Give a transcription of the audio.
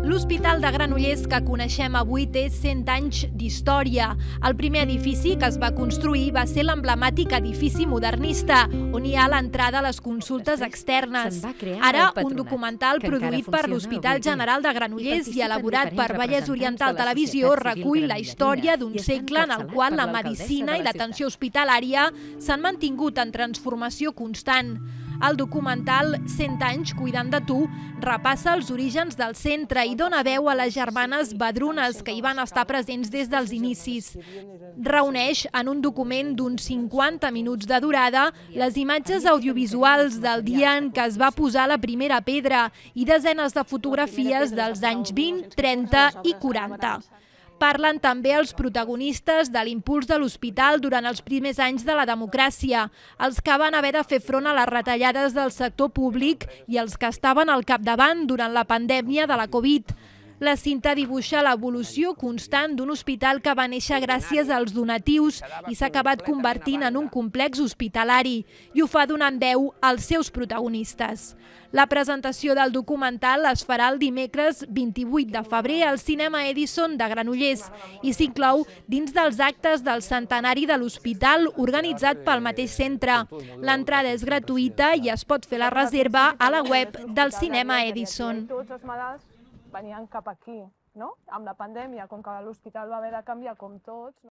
L'Hospital de Granollers que coneixem avui té 100 anys d'història. El primer edifici que es va construir va ser l'emblemàtic edifici modernista, on hi ha l'entrada a les consultes externes. Ara, un documental produït per l'Hospital General de Granollers i elaborat per Vallès Oriental Televisió recull la història d'un segle en el qual la medicina i l'atenció hospitalària s'han mantingut en transformació constant. El documental 100 anys cuidant de tu repassa els orígens del centre i dona veu a les germanes badrunes que hi van estar presents des dels inicis. Reuneix en un document d'uns 50 minuts de durada les imatges audiovisuals del dia en què es va posar la primera pedra i desenes de fotografies dels anys 20, 30 i 40. Parlen també els protagonistes de l'impuls de l'hospital durant els primers anys de la democràcia, els que van haver de fer front a les retallades del sector públic i els que estaven al capdavant durant la pandèmia de la Covid. La cinta dibuixa l'evolució constant d'un hospital que va néixer gràcies als donatius i s'ha acabat convertint en un complex hospitalari i ho fa donant veu als seus protagonistes. La presentació del documental es farà el dimecres 28 de febrer al Cinema Edison de Granollers i s'inclou dins dels actes del centenari de l'hospital organitzat pel mateix centre. L'entrada és gratuïta i es pot fer la reserva a la web del Cinema Edison venien cap aquí, no? amb la pandèmia, com que l'hospital va haver de canviar com tots.